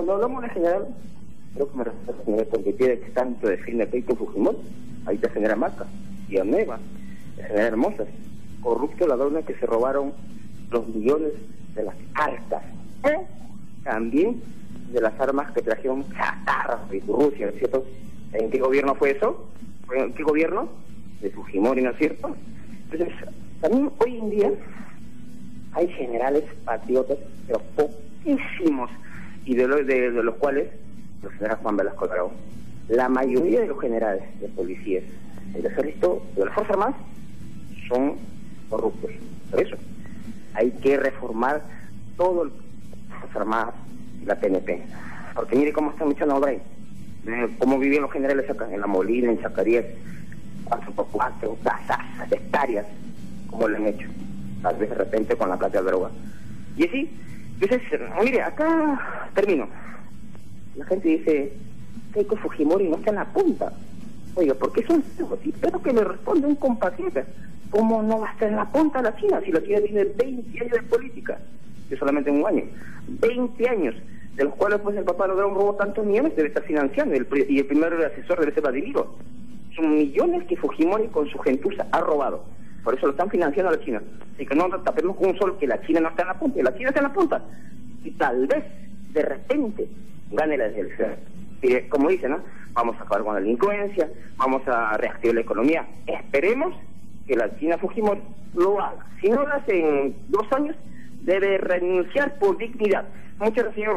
cuando hablamos de general, creo que me refiero porque tiene que tanto defiende Keiko Fujimori, ahí está genera Maca, y el general Hermosas, corrupto ladrones que se robaron los millones de las arcas, o también de las armas que trajeron chatarra de Rusia, ¿no es cierto? ¿En qué gobierno fue eso? ¿En qué gobierno? De Fujimori, ¿no es cierto? Entonces, también hoy en día hay generales patriotas, pero poquísimos, y de, de, los cuales, el general Juan Velasco Dragón, la mayoría de los generales de policías del ejército, de las Fuerzas Armadas, son corruptos. Por eso, hay que reformar todo el Fuerzas Armadas la PNP. Porque mire cómo están luchando ahora. Cómo vivían los generales acá, en La Molina, en Zacarías, cuatro por cuatro, casas, hectáreas, como lo han hecho. Tal vez de repente con la plata de droga. Y así, entonces, mire, acá termino. La gente dice, Keiko Fujimori no está en la punta. Oiga, ¿por qué son Y Espero que le responda un compatriota. ¿Cómo no va a estar en la punta la China si la China tiene 20 años de política? Yo solamente un año. 20 años, de los cuales pues el papá logró un robo tantos millones, debe estar financiando, y el primer asesor debe ser Vladimiro. Son millones que Fujimori con su gentuza ha robado. Por eso lo están financiando a la China. Así que no tapemos con un sol que la China no está en la punta, y la China está en la punta. Y tal vez, de repente, gane la elección. Y como dicen, ¿no? Vamos a acabar con la delincuencia, vamos a reactivar la economía. Esperemos que la China Fujimori lo haga. Si no lo hace en dos años, debe renunciar por dignidad. Muchas gracias.